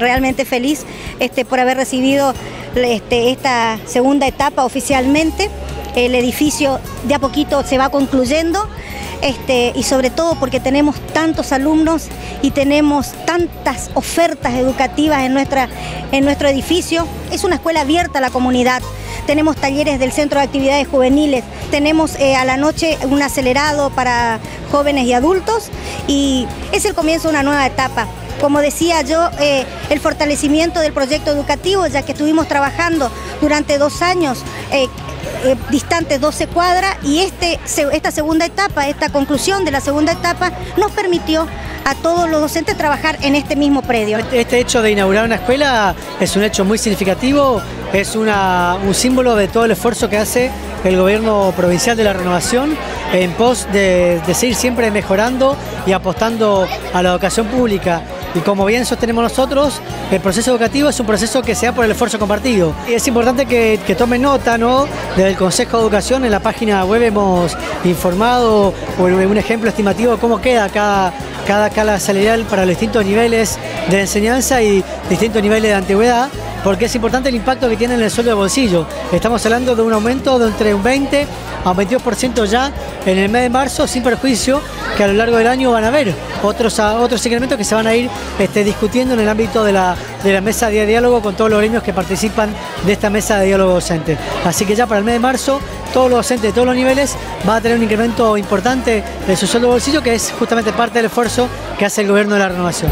realmente feliz este, por haber recibido este, esta segunda etapa oficialmente. El edificio de a poquito se va concluyendo este, y sobre todo porque tenemos tantos alumnos y tenemos tantas ofertas educativas en, nuestra, en nuestro edificio. Es una escuela abierta a la comunidad. Tenemos talleres del Centro de Actividades Juveniles, tenemos eh, a la noche un acelerado para jóvenes y adultos y es el comienzo de una nueva etapa. Como decía yo, eh, el fortalecimiento del proyecto educativo, ya que estuvimos trabajando durante dos años eh, eh, distantes 12 cuadras y este, esta segunda etapa, esta conclusión de la segunda etapa nos permitió a todos los docentes trabajar en este mismo predio. Este, este hecho de inaugurar una escuela es un hecho muy significativo, es un símbolo de todo el esfuerzo que hace el gobierno provincial de la renovación en pos de, de seguir siempre mejorando y apostando a la educación pública. Y como bien sostenemos nosotros, el proceso educativo es un proceso que se da por el esfuerzo compartido. Y es importante que, tomen nota, ¿no? Desde el Consejo de Educación, en la página web hemos informado un ejemplo estimativo de cómo queda cada, cada escala salarial para los distintos niveles de enseñanza y distintos niveles de antigüedad porque es importante el impacto que tiene en el sueldo de bolsillo. Estamos hablando de un aumento de entre un 20 a un 22% ya en el mes de marzo, sin perjuicio que a lo largo del año van a haber otros, otros incrementos que se van a ir este, discutiendo en el ámbito de la, de la mesa de diálogo con todos los gremios que participan de esta mesa de diálogo docente. Así que ya para el mes de marzo, todos los docentes de todos los niveles van a tener un incremento importante de su sueldo de bolsillo, que es justamente parte del esfuerzo que hace el gobierno de la renovación.